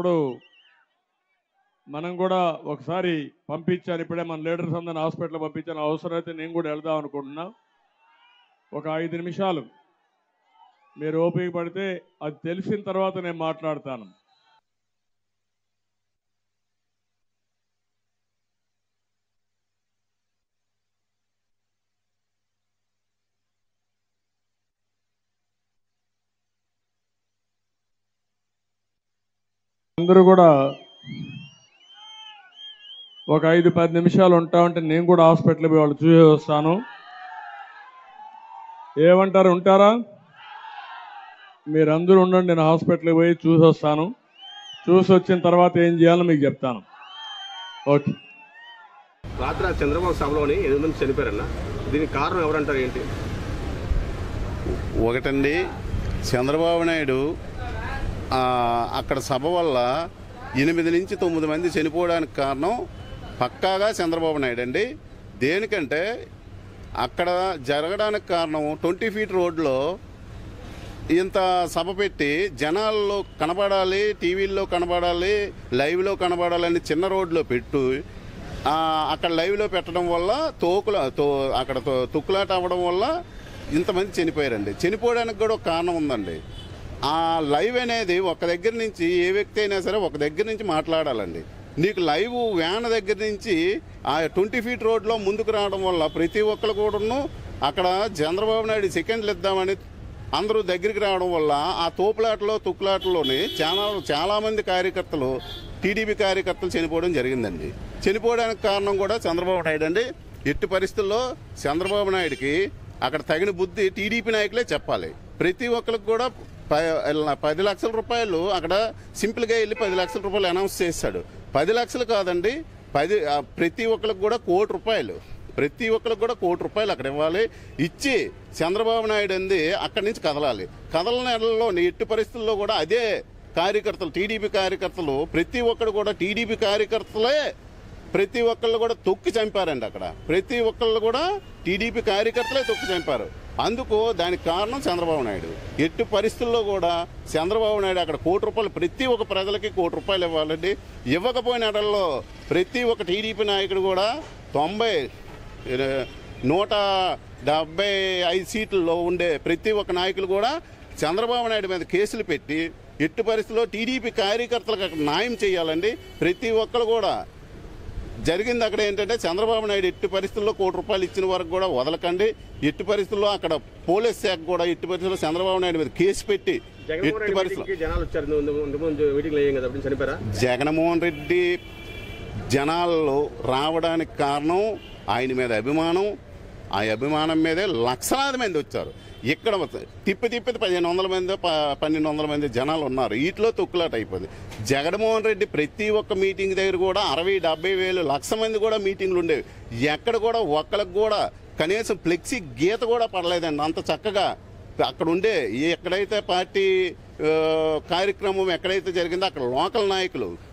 ఉన్నప్పుడు మనం కూడా ఒకసారి పంపించాను ఇప్పుడే మన లీడర్స్ అందరిని హాస్పిటల్ పంపించాను అవసరమైతే నేను కూడా వెళ్దాం అనుకుంటున్నా. ఒక ఐదు నిమిషాలు. మీరు ఓపిక పడితే అది తెలిసిన తర్వాత నేను మాట్లాడతాను. అందరూ కూడా ఒక ఐదు పది నిమిషాలు ఉంటామంటే నేను కూడా హాస్పిటల్ పోయి వాళ్ళు చూసి వస్తాను. ఏమంటారు ఉంటారా? మీరందరూ ఉండండి నేను హాస్పిటల్కి పోయి చూసి వస్తాను. చూసి వచ్చిన తర్వాత ఏం చేయాలో మీకు చెప్తాను. ఓకే. రాత్రి ఆ చంద్రబాబు సభలోని ఎనిమిది మంది చనిపోయారన్న. దీనికి కారణం ఎవరంటారు ఏంటి? ఒకటండి చంద్రబాబు నాయుడు అక్కడ సభ వల్ల ఎనిమిది నుంచి తొమ్మిది మంది చనిపోవడానికి కారణం పక్కాగా చంద్రబాబు నాయుడు అండి. దేనికంటే అక్కడ జరగడానికి కారణం ట్వంటీ ఫీట్ రోడ్లో ఇంత సభ పెట్టి జనాల్లో కనబడాలి టీవీల్లో కనబడాలి లైవ్లో కనబడాలని చిన్న రోడ్లో పెట్టు అక్కడ లైవ్లో పెట్టడం వల్ల తోకుల తో అక్కడ తో- తుక్కులాట అవ్వడం వల్ల ఇంతమంది చనిపోయారండి. చనిపోవడానికి కూడా ఒక కారణం ఉందండి. ఆ లైవ్ అనేది ఒక దగ్గర నుంచి ఏ వ్యక్తి అయినా సరే ఒక దగ్గర నుంచి మాట్లాడాలండి. నీకు లైవ్ వ్యాన్ దగ్గర నుంచి ఆ ట్వంటీ ఫీట్ రోడ్లో ముందుకు రావడం వల్ల ప్రతి ఒక్కరు కూడాను అక్కడ చంద్రబాబు నాయుడు సెకండ్లు ఇద్దామని అందరూ దగ్గరికి రావడం వల్ల ఆ తోపులాటలో తుక్కులాటలోని చాలా చాలామంది కార్యకర్తలు టీడీపీ కార్యకర్తలు చనిపోవడం జరిగిందండి. చనిపోవడానికి కారణం కూడా చంద్రబాబు నాయుడు అండి. ఎట్టి పరిస్థితుల్లో చంద్రబాబు నాయుడుకి అక్కడ తగిన బుద్ధి టీడీపీ నాయకులే చెప్పాలి. ప్రతి ఒక్కరికి కూడా పది లక్షల రూపాయలు అక్కడ సింపుల్గా వెళ్ళి పది లక్షల రూపాయలు అనౌన్స్ చేశాడు పది లక్షలు కాదండి పది ప్రతి ఒక్కరికి కూడా కోటి రూపాయలు. ప్రతి ఒక్కరికి కూడా కోటి రూపాయలు అక్కడ ఇవ్వాలి. ఇచ్చి చంద్రబాబు నాయుడు అంది అక్కడి నుంచి కదలాలి. కదలని నెలలో ఎట్టి పరిస్థితుల్లో కూడా అదే కార్యకర్తలు టీడీపీ కార్యకర్తలు ప్రతి ఒక్కరు కూడా టీడీపీ కార్యకర్తలే ప్రతి ఒక్కళ్ళు కూడా తొక్కి చంపారండి అక్కడ. ప్రతి ఒక్కళ్ళు కూడా టీడీపీ కార్యకర్తలే తొక్కి చంపారు. అందుకు దానికి కారణం చంద్రబాబు నాయుడు. ఎట్టి పరిస్థితుల్లో కూడా చంద్రబాబు నాయుడు అక్కడ కోటి రూపాయలు ప్రతి ఒక్క ప్రజలకి కోటి రూపాయలు ఇవ్వాలండి. ఇవ్వకపోయిన అడల్లో ప్రతి ఒక్క టీడీపీ నాయకుడు కూడా తొంభై నూట డెబ్బై ఐదు సీట్లలో ఉండే ప్రతి ఒక్క నాయకులు కూడా చంద్రబాబు నాయుడు మీద కేసులు పెట్టి ఎట్టి పరిస్థితుల్లో టీడీపీ కార్యకర్తలకు అక్కడ న్యాయం చేయాలండి. ప్రతి ఒక్కరు కూడా జరిగింది అక్కడ ఏంటంటే చంద్రబాబు నాయుడు ఎట్టి పరిస్థితుల్లో కోటి రూపాయలు ఇచ్చిన వరకు కూడా వదలకండి. ఎట్టి పరిస్థితుల్లో అక్కడ పోలీస్ శాఖ కూడా ఎట్టి పరిస్థితుల్లో చంద్రబాబు నాయుడు మీద కేసు పెట్టి జగన్మోహన్ ఎట్టి పరిస్థితుల్లో జగన్మోహన్ రెడ్డి జనాల్లో రావడానికి కారణం ఆయన మీద అభిమానం. ఆ అభిమానం మీదే లక్షలాది మంది వచ్చారు. ఇక్కడ తిప్పి తిప్పి పదిహేను వందల మంది ప- పన్నెండు వందల మంది జనాలు ఉన్నారు. వీటిలో తొక్కులాట అయిపోయింది జగన్మోహన్ రెడ్డి ప్రతి ఒక్క మీటింగ్ దగ్గర కూడా అరవై డెబ్బై వేలు లక్ష మంది కూడా మీటింగ్లు ఉండేవి. ఎక్కడ కూడా ఒక్కరికి కూడా కనీసం ఫ్లెక్సీ గీత కూడా పడలేదండి. అంత చక్కగా అక్కడ ఉండే ఎక్కడైతే పార్టీ కార్యక్రమం ఎక్కడైతే జరిగిందో అక్కడ లోకల్ నాయకులు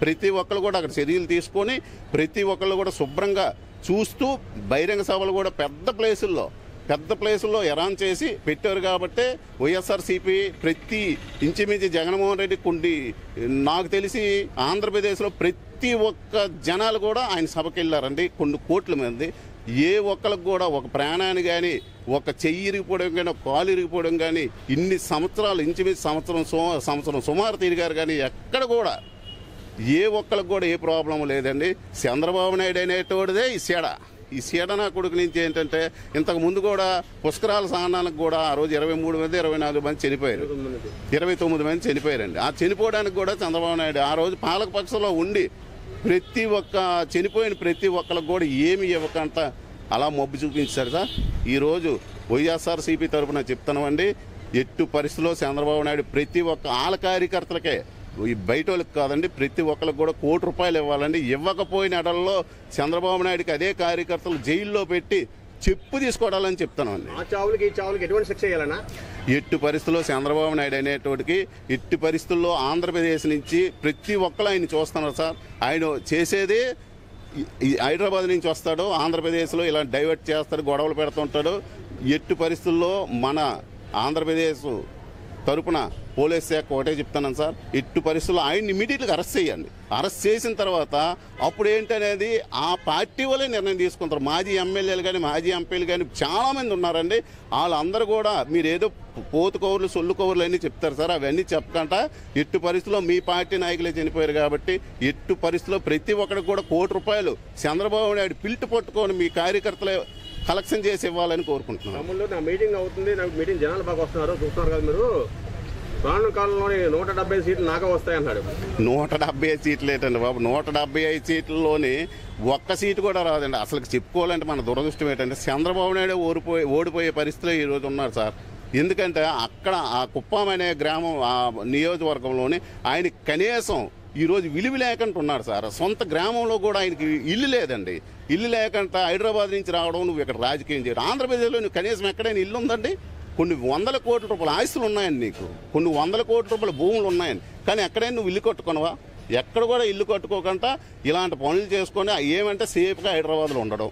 ప్రతి ఒక్కరు కూడా అక్కడ చర్యలు తీసుకొని ప్రతి ఒక్కళ్ళు కూడా శుభ్రంగా చూస్తూ బహిరంగ సభలు కూడా పెద్ద ప్లేసుల్లో పెద్ద ప్లేసుల్లో ఎరాన్ చేసి పెట్టారు కాబట్టి వైఎస్ఆర్సీపీ ప్రతి ఇంచుమించి జగన్మోహన్ రెడ్డి కొన్ని నాకు తెలిసి ఆంధ్రప్రదేశ్లో ప్రతి ఒక్క జనాలు కూడా ఆయన సభకి వెళ్ళారండి కొన్ని కోట్ల మంది. ఏ ఒక్కరికి కూడా ఒక ప్రాణాన్ని కానీ ఒక చెయ్యి ఇరిగిపోవడం కానీ ఒక కాలు ఇరిగిపోవడం కానీ ఇన్ని సంవత్సరాలు ఇంచుమించు సంవత్సరం సంవత్సరం సుమారు తిరిగారు కానీ ఎక్కడ కూడా ఏ ఒక్కరికి కూడా ఏ ప్రాబ్లం లేదండి. చంద్రబాబు నాయుడు అనేటోడిదే ఈ సేడా ఈ సీడ నా కొడుకు నుంచి ఏంటంటే ఇంతకు ముందు కూడా పుష్కరాల సహనానికి కూడా ఆ రోజు ఇరవై మూడు మంది ఇరవై నాలుగు మంది చనిపోయారు. ఇరవై తొమ్మిది మంది. చనిపోయారండి. ఆ చనిపోవడానికి కూడా చంద్రబాబు నాయుడు ఆ రోజు పాలక పక్షంలో ఉండి ప్రతి ఒక్క చనిపోయిన ప్రతి ఒక్కరికి కూడా ఏమి ఇవ్వకంట అలా మొబ్బు చూపించారు సార్. ఈరోజు వైఎస్ఆర్సీపీ తరఫున చెప్తున్నామండి ఎట్టు పరిస్థితిలో చంద్రబాబు నాయుడు ప్రతి ఒక్క ఆల కార్యకర్తలకే ఈ బయట వాళ్ళకి కాదండి ప్రతి ఒక్కరికి కూడా కోటి రూపాయలు ఇవ్వాలండి. ఇవ్వకపోయిన ఎడల్లో చంద్రబాబు నాయుడుకి అదే కార్యకర్తలు జైల్లో పెట్టి చెప్పు తీసుకోవాలని చెప్తానండి ఆ చావులకి ఈ చావులకి ఎటువంటి శిక్ష చేయాలన్నా ఎట్టి పరిస్థితుల్లో చంద్రబాబు నాయుడు అనేటోడికి ఎట్టి పరిస్థితుల్లో ఆంధ్రప్రదేశ్ నుంచి ప్రతి ఒక్కరు ఆయన చూస్తున్నారు సార్. ఆయన చేసేది హైదరాబాద్ నుంచి వస్తాడు ఆంధ్రప్రదేశ్లో ఇలా డైవర్ట్ చేస్తాడు గొడవలు పెడుతుంటాడు. ఎట్టి పరిస్థితుల్లో మన ఆంధ్రప్రదేశ్ తరపున పోలీస్ శాఖ ఒకటే చెప్తున్నాను సార్. ఇట్టు పరిస్థితుల్లో ఆయన్ని ఇమీడియట్గా అరెస్ట్ చేయండి. అరెస్ట్ చేసిన తర్వాత అప్పుడు ఏంటనేది ఆ పార్టీ వాళ్ళే నిర్ణయం తీసుకుంటారు. మాజీ ఎమ్మెల్యేలు కానీ మాజీ ఎంపీలు కానీ చాలామంది ఉన్నారండి. వాళ్ళందరూ కూడా మీరు ఏదో పోతు కవర్లు సొల్లు కౌరులు అన్నీ చెప్తారు సార్. అవన్నీ చెప్పకుండా ఎట్టు పరిస్థితుల్లో మీ పార్టీ నాయకులే చనిపోయారు కాబట్టి ఎట్టు పరిస్థితుల్లో ప్రతి ఒక్కరికి కూడా కోటి రూపాయలు చంద్రబాబు నాయుడు పిల్టు పట్టుకొని మీ కార్యకర్తలే కలెక్షన్ చేసి ఇవ్వాలని కోరుకుంటున్నాను. తమ్ముళ్ళు నా మీటింగ్ అవుతుంది. నాకు మీటింగ్ జనాలు బాగా వస్తున్నారు. చూస్తున్నారు కదా మీరు. రాను కాలంలోని నూట డెబ్బై సీట్లు నాకే వస్తాయన్నాడు. నూట డెబ్బై ఐదు సీట్లు ఏంటండి బాబు? నూట డెబ్బై ఐదు సీట్లలోని ఒక్క సీటు కూడా రాదండి. అసలు చెప్పుకోవాలంటే మన దురదృష్టం ఏంటంటే చంద్రబాబు నాయుడు ఓడిపోయి ఓడిపోయే పరిస్థితిలో ఈరోజు ఉన్నారు సార్. ఎందుకంటే అక్కడ ఆ కుప్పం అనే గ్రామం ఆ నియోజకవర్గంలోని ఆయన కనీసం ఈరోజు విలువ లేకుండా ఉన్నాడు సార్. సొంత గ్రామంలో కూడా ఆయనకి ఇల్లు లేదండి. ఇల్లు లేకుండా హైదరాబాద్ నుంచి రావడం నువ్వు ఇక్కడ రాజకీయం చేయడం. ఆంధ్రప్రదేశ్లో నువ్వు కనీసం ఎక్కడైనా ఇల్లు ఉందండి? కొన్ని వందల కోట్ల రూపాయల ఆస్తులు ఉన్నాయండి నీకు. కొన్ని వందల కోట్ల రూపాయల భూములు ఉన్నాయండి. కానీ ఎక్కడైనా నువ్వు ఇల్లు కట్టుకున్నావా? ఎక్కడ కూడా ఇల్లు కట్టుకోకుండా ఇలాంటి పనులు చేసుకొని ఏమంటే సేఫ్గా హైదరాబాద్లో ఉండడం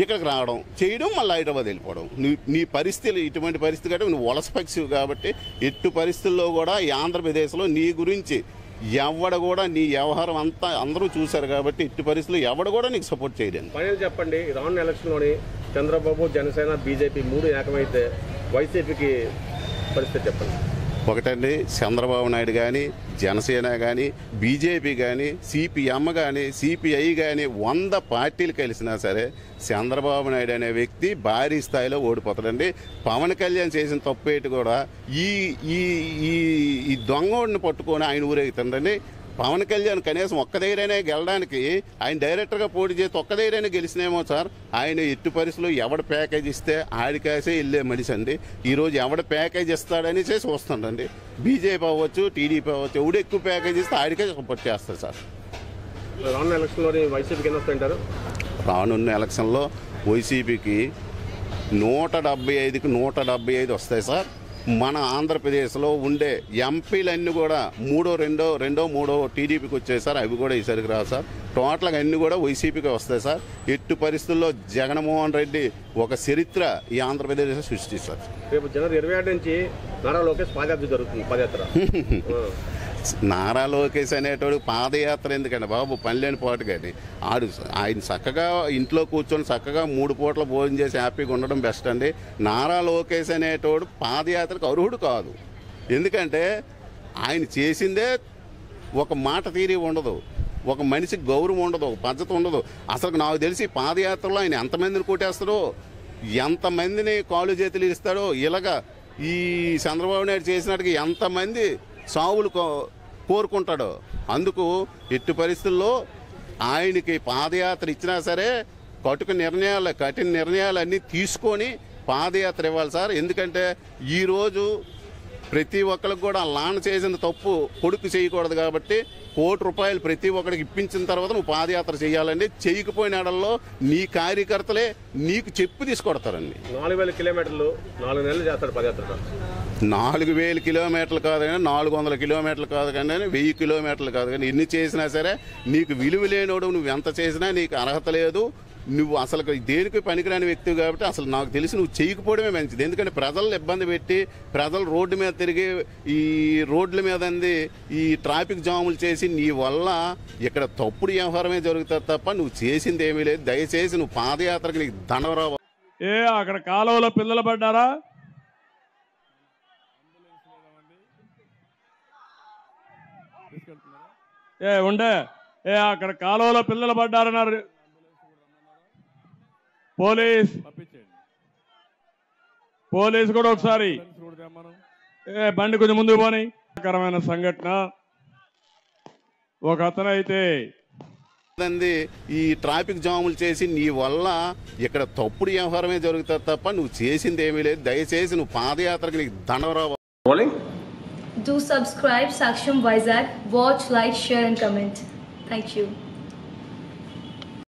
ఇక్కడికి రావడం చేయడం మళ్ళీ హైదరాబాద్ వెళ్ళిపోవడం. నీ నీ పరిస్థితులు ఇటువంటి పరిస్థితి కాబట్టి నువ్వు వలస పక్షి కాబట్టి ఎట్టు పరిస్థితుల్లో కూడా ఈ ఆంధ్రప్రదేశ్లో నీ గురించి ఎవడ కూడా నీ వ్యవహారం అంతా అందరూ చూశారు కాబట్టి ఇట్టి పరిస్థితులు ఎవడ కూడా నీకు సపోర్ట్ చేయలేదు. ఫైనల్ చెప్పండి రానున్న ఎలక్షన్లోని చంద్రబాబు జనసేన బీజేపీ మూడు ఏకమైతే వైసీపీకి పరిస్థితి చెప్పండి. ఒకటండి చంద్రబాబు నాయుడు కానీ జనసేన కానీ బీజేపీ కానీ సిపిఎం కానీ సిపిఐ కానీ వంద పార్టీలు కలిసినా సరే చంద్రబాబు నాయుడు అనే వ్యక్తి భారీ స్థాయిలో ఓడిపోతాడండి. పవన్ కళ్యాణ్ చేసిన తప్పేటి కూడా ఈ ఈ ఈ ఈ దొంగోడిని పట్టుకొని ఆయన ఊరేగుతుండండి పవన్ కళ్యాణ్ కనీసం ఒక్క దగ్గరైనా గెలడానికి ఆయన డైరెక్టర్గా పోటీ చేసి ఒక్క దగ్గరైనా గెలిచినేమో సార్. ఆయన ఎట్టు పరిస్థితుల్లో ఎవడ ప్యాకేజ్ ఇస్తే ఆడికాసే వెళ్ళే మనిషి అండి. ఈరోజు ఎవడ ప్యాకేజ్ ఇస్తాడని చేసి వస్తుండండి. బీజేపీ అవ్వచ్చు టీడీపీ అవ్వచ్చు ఎవడు ఎక్కువ ప్యాకేజ్ ఇస్తే ఆడికే సపోర్ట్ చేస్తారు సార్. రానున్న ఎలక్షన్లోని వైసీపీకి ఎన్ని వస్తాయంటారు రానున్న ఎలక్షన్లో వైసీపీకి నూట డెబ్బై ఐదుకి నూట డెబ్బై ఐదు వస్తాయి సార్. మన ఆంధ్రప్రదేశ్లో ఉండే ఎంపీలన్నీ కూడా మూడో రెండో రెండో మూడో టీడీపీకి వచ్చాయి సార్ అవి కూడా ఈసారికి రావు సార్. టోటల్గా అన్ని కూడా వైసీపీకి వస్తాయి సార్. ఎట్టు పరిస్థితుల్లో జగన్మోహన్ రెడ్డి ఒక చరిత్ర ఈ ఆంధ్రప్రదేశ్ సృష్టిస్తారు. రేపు జనవరి ఇరవై ఏడు నుంచి నారా లోకేష్ పాదయాత్ర జరుగుతుంది పాదయాత్ర. నారా లోకేష్ అనేటోడు పాదయాత్ర ఎందుకండి బాబు పనిలేని పాటు కానీ ఆడు ఆయన చక్కగా ఇంట్లో కూర్చొని చక్కగా మూడు పూట్ల భోజనం చేసి హ్యాపీగా ఉండడం బెస్ట్ అండి. నారా లోకేష్ అనేటోడు పాదయాత్రకు అర్హుడు కాదు. ఎందుకంటే ఆయన చేసిందే ఒక మాట తీరి ఉండదు. ఒక మనిషికి గౌరవం ఉండదు ఒక పద్ధతి ఉండదు. అసలు నాకు తెలిసి పాదయాత్రలో ఆయన ఎంతమందిని కొట్టేస్తాడో ఎంతమందిని కాలు చేతులు ఇస్తాడో ఇలాగ ఈ చంద్రబాబు నాయుడు చేసినట్టుగా ఎంతమంది సావులు కో- అందుకు ఎట్టి పరిస్థితుల్లో ఆయనకి పాదయాత్ర ఇచ్చినా సరే కటుకు నిర్ణయాలు కఠిన నిర్ణయాలు అన్నీ తీసుకొని పాదయాత్ర ఇవ్వాలి సార్. ఎందుకంటే ఈరోజు ప్రతి ఒక్కరికి కూడా లాన్ చేసిన తప్పు కొడుకు చేయకూడదు కాబట్టి కోటి రూపాయలు ప్రతి ఒక్కరికి ఇప్పించిన తర్వాత నువ్వు పాదయాత్ర చేయాలండి. చేయకపోయినాడల్లో నీ కార్యకర్తలే నీకు చెప్పు తీసుకొడతారండి. నాలుగు వేల కిలోమీటర్లు నాలుగు నెలలు చేస్తాడు పాదయాత్ర. నాలుగు వేల కిలోమీటర్లు కాదు కానీ నాలుగు వందల కిలోమీటర్లు కాదు కానీ వెయ్యి కిలోమీటర్లు కాదు కానీ ఎన్ని చేసినా సరే నీకు విలువ లేనోడు నువ్వు ఎంత చేసినా నీకు అర్హత లేదు. నువ్వు అసలు దేనికి పనికిరాని వ్యక్తి కాబట్టి అసలు నాకు తెలిసి నువ్వు చేయకపోవడమే మంచిది. ఎందుకంటే ప్రజలను ఇబ్బంది పెట్టి ప్రజలు రోడ్డు మీద తిరిగి ఈ రోడ్ల మీద అంది ఈ ట్రాఫిక్ జాములు చేసి నీ వల్ల ఇక్కడ తప్పుడు వ్యవహారమే జరుగుతుంది తప్ప నువ్వు చేసింది ఏమీ లేదు. దయచేసి నువ్వు పాదయాత్రకి నీకు దండవరావు. ఏ అక్కడ కాలువలో పిల్లలు పడ్డారా? ఏ ఉండే. ఏ అక్కడ కాలువలో పిల్లలు పడ్డారన్నారు. పోలీస్. పోలీస్ కూడా ఒకసారి. ఏ బండి కొంచెం ముందుకు పోని. కరమైన సంఘటన. ఒక అతను అయితే అంది ఈ ట్రాఫిక్ జాములు చేసి నీ వల్ల ఇక్కడ తప్పుడు వ్యవహారమే జరుగుతుంది తప్ప నువ్వు చేసింది ఏమీ లేదు. దయచేసి నువ్వు పాదయాత్రకు నీకు దండవరావు Do subscribe Saksham Vizag. Watch, like, share, and comment. Thank you.